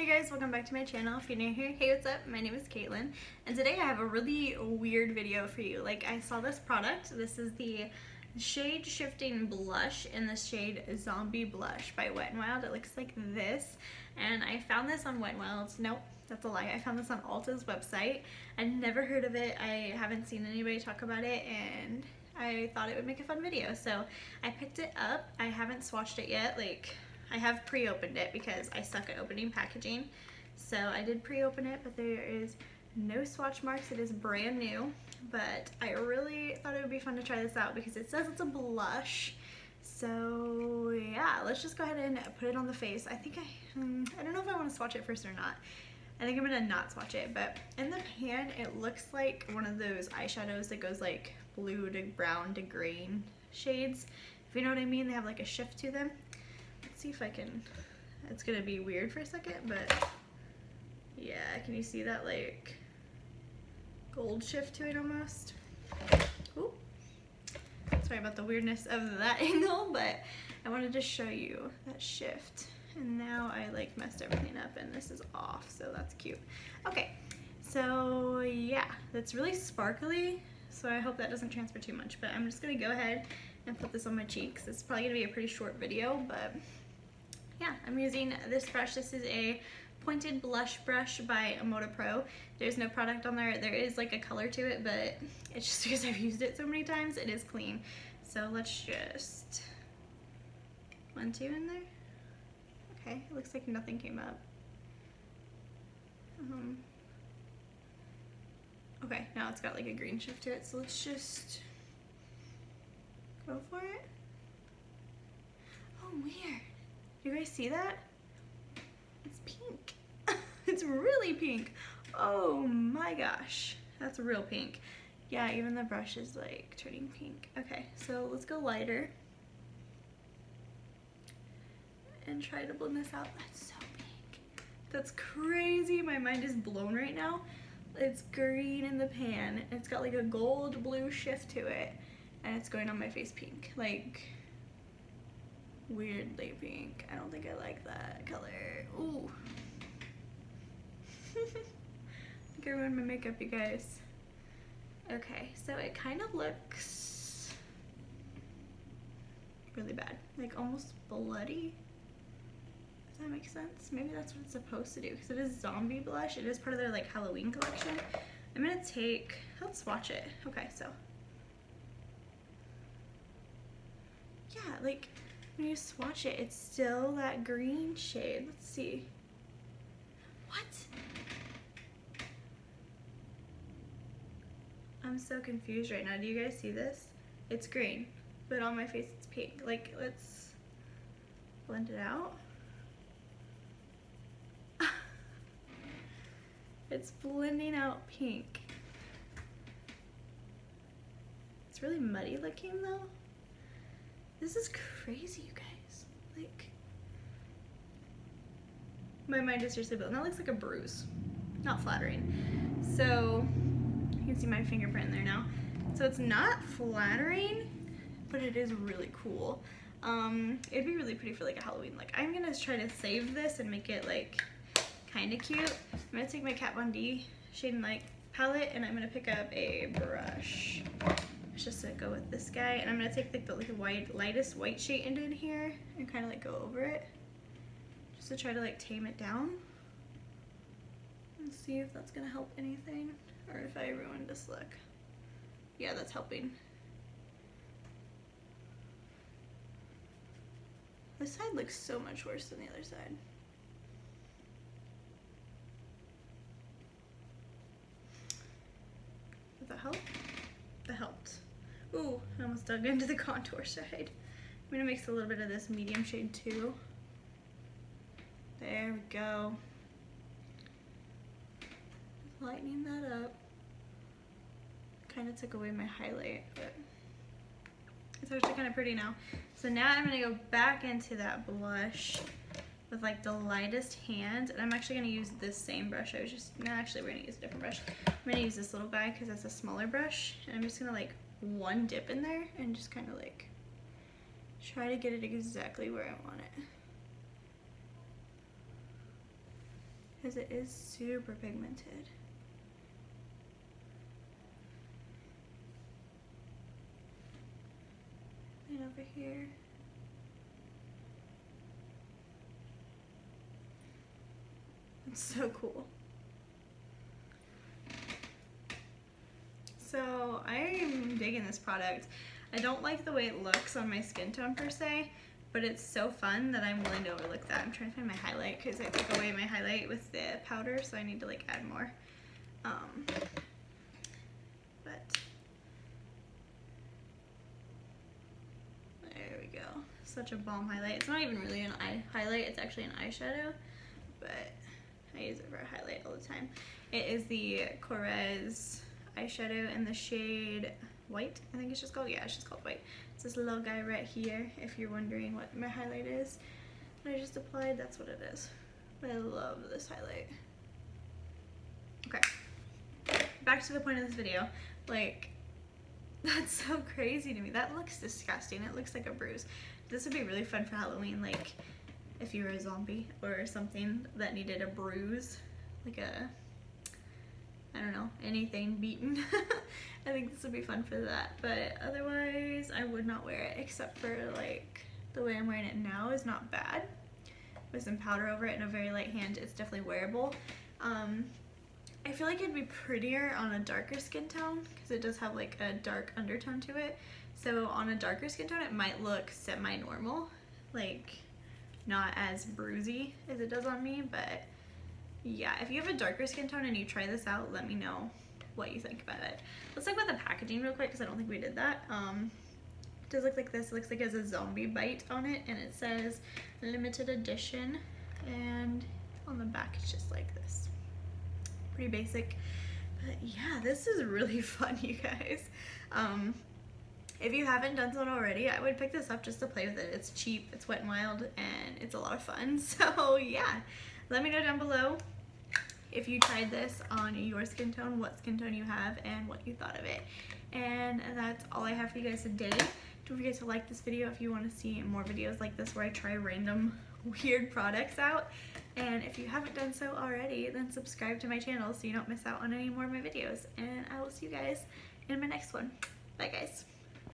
Hey guys, welcome back to my channel. If you're new here, hey what's up? My name is Katelan and today I have a really weird video for you. Like I saw this product, this is the Shade Shifting Blush in the shade Zombie Blush by Wet n Wild. It looks like this and I found this on Wet n Wild's, nope, that's a lie. I found this on Ulta's website. I'd never heard of it, I haven't seen anybody talk about it and I thought it would make a fun video. So I picked it up, I haven't swatched it yet, like I have pre-opened it because I suck at opening packaging. So I did pre-open it, but there is no swatch marks. It is brand new, but I really thought it would be fun to try this out because it says it's a blush. So yeah, let's just go ahead and put it on the face. I think I, um, I don't know if I want to swatch it first or not. I think I'm gonna not swatch it, but in the pan, it looks like one of those eyeshadows that goes like blue to brown to green shades. If you know what I mean, they have like a shift to them see if I can, it's gonna be weird for a second, but yeah, can you see that like gold shift to it almost? Ooh. Sorry about the weirdness of that angle, but I wanted to show you that shift. And now I like messed everything up and this is off, so that's cute. Okay, so yeah, that's really sparkly, so I hope that doesn't transfer too much, but I'm just gonna go ahead and put this on my cheeks. It's probably gonna be a pretty short video, but yeah, I'm using this brush. This is a pointed blush brush by Moda Pro. There's no product on there. There is like a color to it, but it's just because I've used it so many times, it is clean. So let's just, one, two in there. Okay, it looks like nothing came up. Um, okay, now it's got like a green shift to it, so let's just go for it. Oh, weird. You guys see that? It's pink. it's really pink. Oh my gosh. That's real pink. Yeah, even the brush is like turning pink. Okay, so let's go lighter. And try to blend this out. That's so pink. That's crazy. My mind is blown right now. It's green in the pan. It's got like a gold blue shift to it. And it's going on my face pink. Like, weirdly pink. I don't think I like that color. Ooh. I think I ruined my makeup, you guys. Okay, so it kind of looks really bad. Like almost bloody. Does that make sense? Maybe that's what it's supposed to do because it is zombie blush. It is part of their like Halloween collection. I'm gonna take, let's watch it. Okay, so. Yeah, like when you swatch it, it's still that green shade. Let's see. What? I'm so confused right now. Do you guys see this? It's green, but on my face it's pink. Like, let's blend it out. it's blending out pink. It's really muddy looking though. This is crazy, you guys. Like, my mind is seriously blown. That looks like a bruise. Not flattering. So, you can see my fingerprint in there now. So it's not flattering, but it is really cool. Um, it'd be really pretty for like a Halloween. Like, I'm gonna try to save this and make it like kind of cute. I'm gonna take my Kat Von D Shade and Light palette and I'm gonna pick up a brush just to go with this guy. And I'm gonna take like the like, white, lightest white shade into in here and kind of like go over it. Just to try to like tame it down. And see if that's gonna help anything or if I ruined this look. Yeah, that's helping. This side looks so much worse than the other side. Does that help? That helped. Ooh, I almost dug into the contour side. I'm gonna mix a little bit of this medium shade too. There we go. Lightening that up. Kind of took away my highlight, but it's actually kind of pretty now. So now I'm gonna go back into that blush with like the lightest hand and I'm actually gonna use this same brush I was just no actually we're gonna use a different brush I'm gonna use this little guy because that's a smaller brush and I'm just gonna like one dip in there and just kind of like try to get it exactly where I want it. because it is super pigmented. And over here. It's so cool. So I'm digging this product. I don't like the way it looks on my skin tone per se, but it's so fun that I'm willing to overlook that. I'm trying to find my highlight because I took away my highlight with the powder, so I need to like add more. Um, but there we go. Such a bomb highlight. It's not even really an eye highlight, it's actually an eyeshadow, but I use it for a highlight all the time. It is the Korres eyeshadow in the shade White, I think it's just called. Yeah, it's just called White. It's this little guy right here, if you're wondering what my highlight is. I just applied, that's what it is. I love this highlight. Okay, back to the point of this video. Like, that's so crazy to me. That looks disgusting. It looks like a bruise. This would be really fun for Halloween, like if you were a zombie or something that needed a bruise, like a I don't know, anything beaten. I think this would be fun for that. But otherwise, I would not wear it except for like the way I'm wearing it now is not bad. With some powder over it and a very light hand, it's definitely wearable. Um, I feel like it'd be prettier on a darker skin tone because it does have like a dark undertone to it. So on a darker skin tone, it might look semi-normal, like not as bruisey as it does on me, but yeah, if you have a darker skin tone and you try this out, let me know what you think about it. Let's talk about the packaging real quick because I don't think we did that. Um, it does look like this. It looks like it has a zombie bite on it and it says limited edition and on the back it's just like this. Pretty basic. But yeah, this is really fun, you guys. Um, if you haven't done so already, I would pick this up just to play with it. It's cheap, it's wet and wild, and it's a lot of fun. So yeah, let me know down below if you tried this on your skin tone, what skin tone you have, and what you thought of it. And that's all I have for you guys today. Don't forget to like this video if you want to see more videos like this where I try random weird products out. And if you haven't done so already, then subscribe to my channel so you don't miss out on any more of my videos. And I will see you guys in my next one. Bye guys.